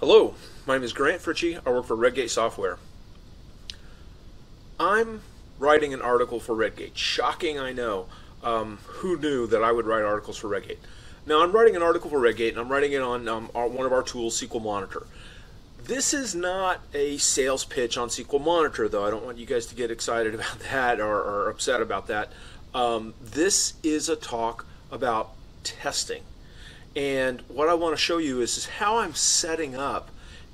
Hello, my name is Grant Fritchey. I work for Redgate Software. I'm writing an article for Redgate. Shocking, I know. Um, who knew that I would write articles for Redgate? Now, I'm writing an article for Redgate, and I'm writing it on um, our, one of our tools, SQL Monitor. This is not a sales pitch on SQL Monitor, though. I don't want you guys to get excited about that or, or upset about that. Um, this is a talk about testing. And what I want to show you is, is how I'm setting up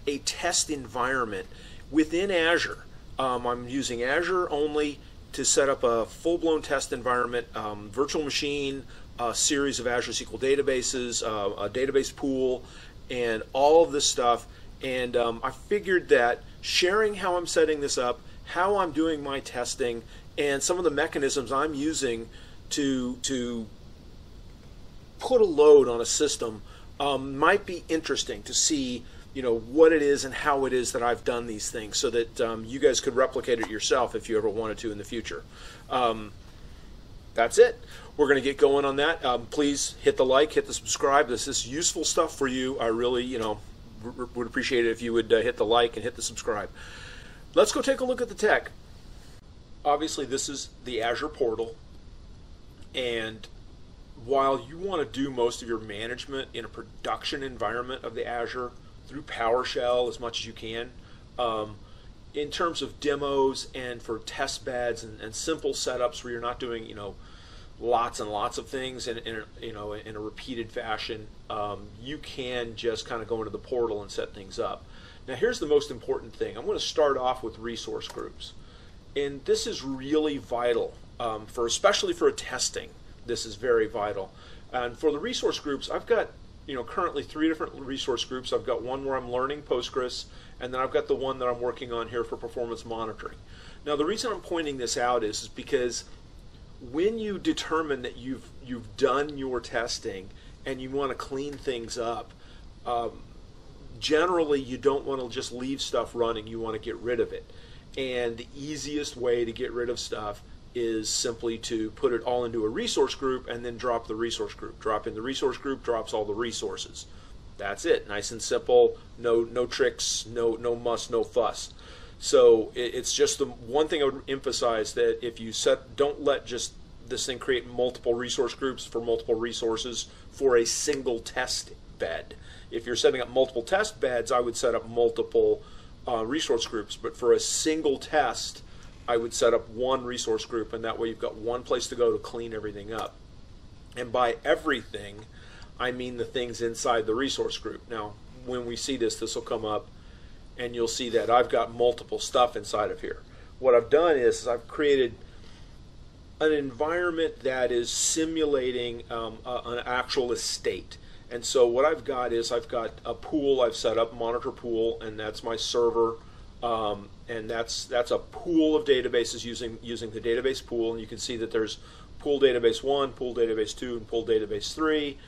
a test environment within Azure. Um, I'm using Azure only to set up a full-blown test environment, um, virtual machine, a series of Azure SQL databases, uh, a database pool, and all of this stuff. And um, I figured that sharing how I'm setting this up, how I'm doing my testing, and some of the mechanisms I'm using to to put a load on a system um, might be interesting to see you know what it is and how it is that I've done these things so that um, you guys could replicate it yourself if you ever wanted to in the future. Um, that's it. We're going to get going on that. Um, please hit the like, hit the subscribe. This is useful stuff for you. I really, you know, would appreciate it if you would uh, hit the like and hit the subscribe. Let's go take a look at the tech. Obviously, this is the Azure portal, and while you want to do most of your management in a production environment of the Azure through PowerShell as much as you can, um, in terms of demos and for test beds and, and, simple setups where you're not doing, you know, lots and lots of things in, in you know in a repeated fashion, um, you can just kind of go into the portal and set things up. Now, here's the most important thing. I'm going to start off with resource groups, and this is really vital um, for especially for a testing this is very vital. And for the resource groups, I've got you know currently three different resource groups. I've got one where I'm learning Postgres, and then I've got the one that I'm working on here for performance monitoring. Now the reason I'm pointing this out is, is because when you determine that you've you've done your testing and you want to clean things up, um, generally you don't want to just leave stuff running. You want to get rid of it, and the easiest way to get rid of stuff is simply to put it all into a resource group and then drop the resource group. Drop in the resource group, drops all the resources. That's it. Nice and simple. No no tricks. No no muss. No fuss. So it, it's just the one thing I would emphasize that if you set, don't let just this thing create multiple resource groups for multiple resources for a single test bed. If you're setting up multiple test beds, I would set up multiple uh, resource groups. But for a single test, I would set up one resource group, and that way you've got one place to go to clean everything up. And by everything, I mean the things inside the resource group. Now, when we see this, this will come up, and you'll see that I've got multiple stuff inside of here. What I've done is, is I've created an environment that is simulating um, a, an actual estate. And so what I've got is I've got a pool I've set up, monitor pool, and that's my server um, and that's that's a pool of databases using using the database pool. And you can see that there's pool database one, pool database two, and pool database three.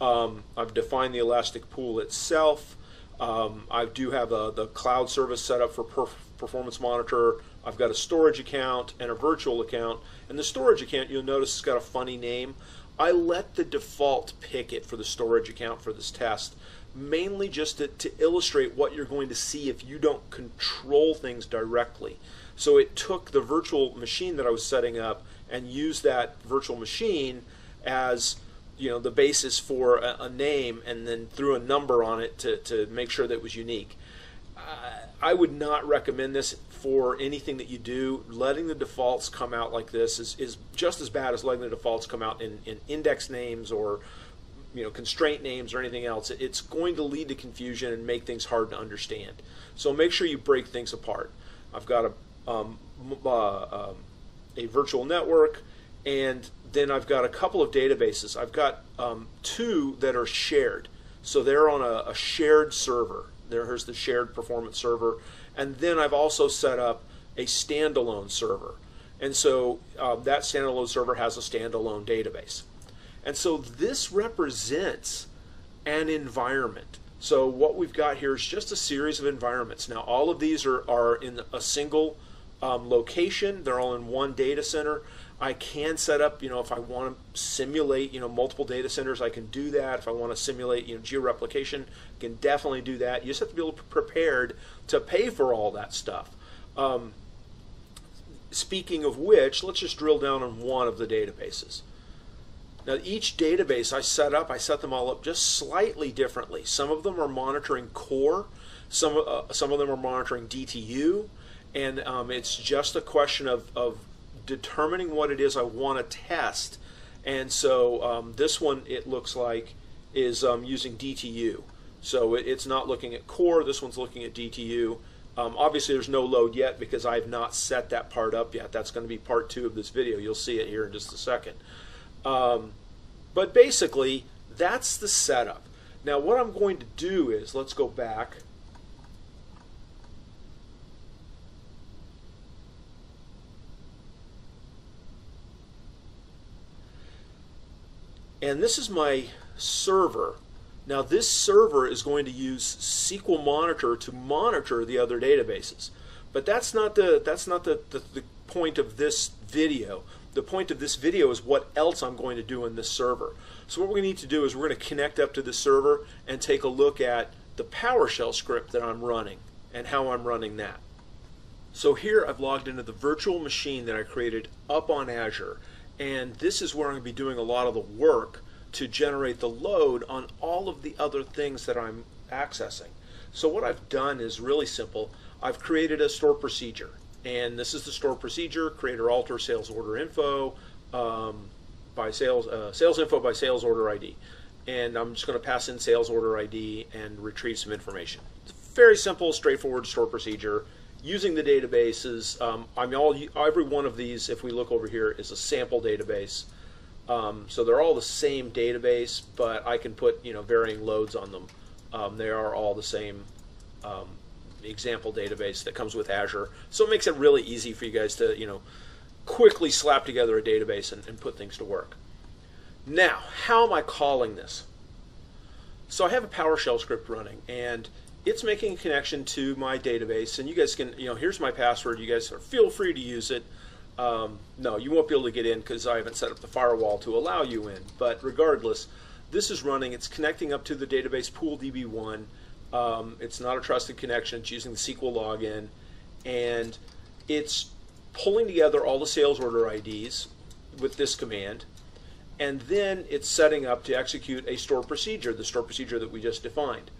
Um, I've defined the Elastic pool itself. Um, I do have a, the cloud service set up for perf performance monitor. I've got a storage account and a virtual account. And the storage account, you'll notice, it's got a funny name. I let the default pick it for the storage account for this test mainly just to, to illustrate what you're going to see if you don't control things directly. So it took the virtual machine that I was setting up and used that virtual machine as you know the basis for a, a name and then threw a number on it to, to make sure that it was unique. Uh, I would not recommend this for anything that you do. Letting the defaults come out like this is, is just as bad as letting the defaults come out in, in index names or you know constraint names or anything else it's going to lead to confusion and make things hard to understand. So make sure you break things apart. I've got a um, uh, um, a virtual network and then i've got a couple of databases. I've got um, two that are shared. So they're on a, a shared server. There's the shared performance server. And then i've also set up a standalone server. And so uh, that standalone server has a standalone database and so this represents an environment. So what we've got here is just a series of environments. Now all of these are, are in a single um, location. They're all in one data center. I can set up, you know, if I want to simulate, you know, multiple data centers, I can do that. If I want to simulate, you know, georeplication, I can definitely do that. You just have to be prepared to pay for all that stuff. Um, speaking of which, let's just drill down on one of the databases. Now, each database I set up, I set them all up just slightly differently. Some of them are monitoring core, some, uh, some of them are monitoring DTU, and um, it's just a question of, of determining what it is I want to test. And so um, this one, it looks like, is um, using DTU. So it, it's not looking at core, this one's looking at DTU. Um, obviously, there's no load yet because I have not set that part up yet. That's going to be part two of this video. You'll see it here in just a second. Um, but basically, that's the setup. Now, what I'm going to do is, let's go back. And this is my server. Now, this server is going to use SQL Monitor to monitor the other databases. But that's not the that's not the, the, the point of this video the point of this video is what else I'm going to do in this server. So what we need to do is we're going to connect up to the server and take a look at the PowerShell script that I'm running and how I'm running that. So here I've logged into the virtual machine that I created up on Azure and this is where I'm going to be doing a lot of the work to generate the load on all of the other things that I'm accessing. So what I've done is really simple. I've created a store procedure and this is the store procedure, create or alter sales order info um, by sales, uh, sales info by sales order ID. And I'm just going to pass in sales order ID and retrieve some information. It's very simple, straightforward store procedure. Using the databases, um, I mean, all every one of these, if we look over here, is a sample database. Um, so they're all the same database, but I can put you know varying loads on them. Um, they are all the same um, example database that comes with Azure. So it makes it really easy for you guys to, you know, quickly slap together a database and, and put things to work. Now, how am I calling this? So I have a PowerShell script running and it's making a connection to my database and you guys can, you know, here's my password. You guys are, feel free to use it. Um, no, you won't be able to get in because I haven't set up the firewall to allow you in. But regardless, this is running. It's connecting up to the database pool DB1 um, it's not a trusted connection. It's using the SQL login, and it's pulling together all the sales order IDs with this command, and then it's setting up to execute a store procedure, the store procedure that we just defined.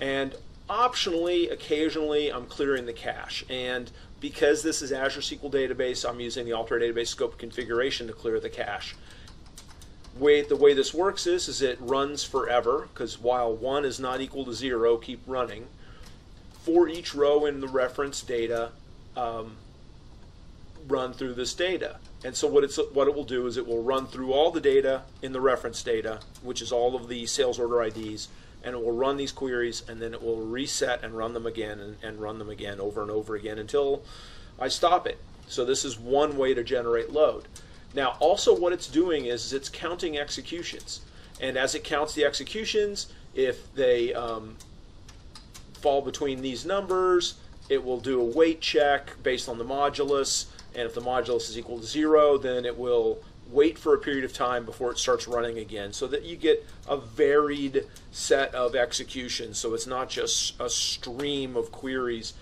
And optionally, occasionally, I'm clearing the cache. And because this is Azure SQL Database, I'm using the Alter Database Scope configuration to clear the cache way the way this works is is it runs forever because while one is not equal to zero, keep running. For each row in the reference data, um, run through this data. And so what it's what it will do is it will run through all the data in the reference data, which is all of the sales order IDs, and it will run these queries, and then it will reset and run them again and, and run them again over and over again until I stop it. So this is one way to generate load. Now, also what it's doing is it's counting executions. And as it counts the executions, if they um, fall between these numbers, it will do a wait check based on the modulus. And if the modulus is equal to zero, then it will wait for a period of time before it starts running again so that you get a varied set of executions. So it's not just a stream of queries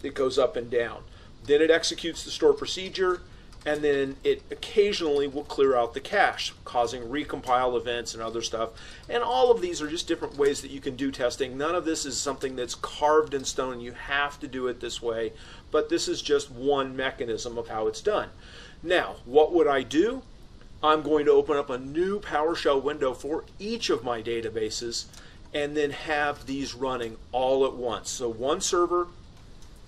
that goes up and down. Then it executes the store procedure and then it occasionally will clear out the cache, causing recompile events and other stuff. And all of these are just different ways that you can do testing. None of this is something that's carved in stone. You have to do it this way, but this is just one mechanism of how it's done. Now, what would I do? I'm going to open up a new PowerShell window for each of my databases and then have these running all at once. So one server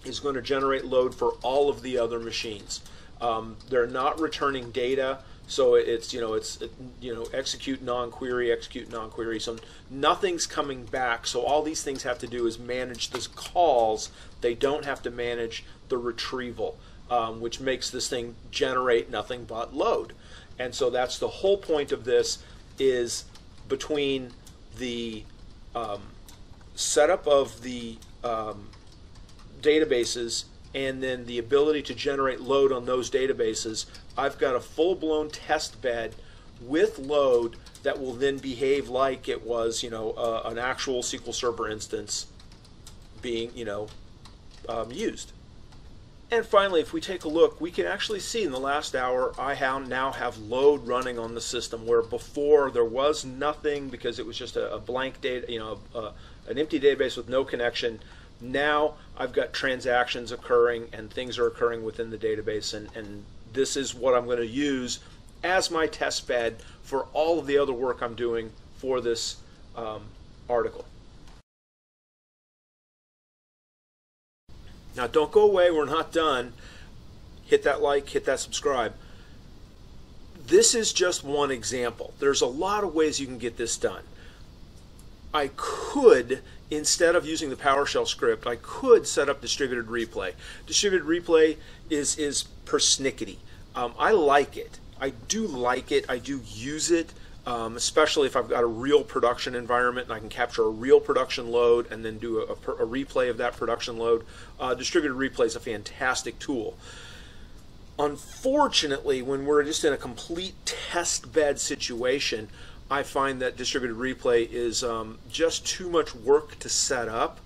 is going to generate load for all of the other machines. Um, they're not returning data, so it's you know it's you know execute non-query, execute non-query. So nothing's coming back. So all these things have to do is manage the calls. They don't have to manage the retrieval, um, which makes this thing generate nothing but load. And so that's the whole point of this is between the um, setup of the um, databases and then the ability to generate load on those databases, I've got a full-blown test bed with load that will then behave like it was, you know, uh, an actual SQL Server instance being, you know, um, used. And finally, if we take a look, we can actually see in the last hour, I have now have load running on the system where before there was nothing because it was just a, a blank data, you know, a, an empty database with no connection. Now I've got transactions occurring and things are occurring within the database, and, and this is what I'm going to use as my test bed for all of the other work I'm doing for this um, article. Now, don't go away. We're not done. Hit that like, hit that subscribe. This is just one example. There's a lot of ways you can get this done. I could, instead of using the PowerShell script, I could set up distributed replay. Distributed replay is, is persnickety. Um, I like it. I do like it. I do use it um, especially if I've got a real production environment and I can capture a real production load and then do a, a, a replay of that production load. Uh, distributed replay is a fantastic tool. Unfortunately, when we're just in a complete test bed situation, I find that distributed replay is um, just too much work to set up.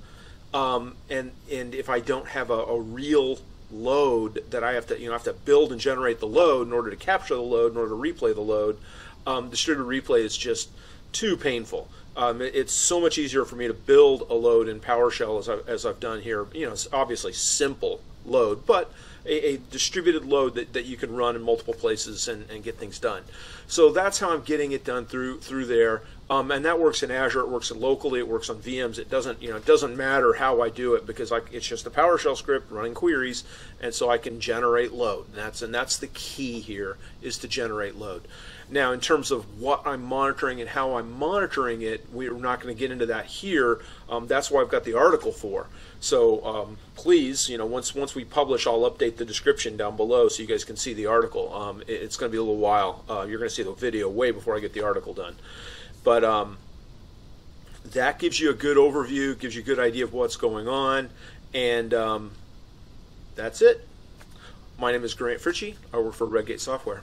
Um, and and if I don't have a, a real load that I have to you know I have to build and generate the load in order to capture the load in order to replay the load um, distributed replay is just too painful. Um, it, it's so much easier for me to build a load in PowerShell as, I, as I've done here. You know, it's obviously simple load, but a, a, distributed load that, that you can run in multiple places and, and get things done. So that's how I'm getting it done through through there. Um, and that works in Azure. It works locally. It works on VMs. It doesn't, you know, it doesn't matter how I do it because I, it's just a PowerShell script running queries, and so I can generate load. And that's and that's the key here is to generate load. Now, in terms of what I'm monitoring and how I'm monitoring it, we're not going to get into that here. Um, that's why I've got the article for. So um, please, you know, once once we publish, I'll update the description down below so you guys can see the article. Um, it, it's going to be a little while. Uh, you're going to see the video way before I get the article done. But um, that gives you a good overview, gives you a good idea of what's going on, and um, that's it. My name is Grant Fritchey. I work for Redgate Software.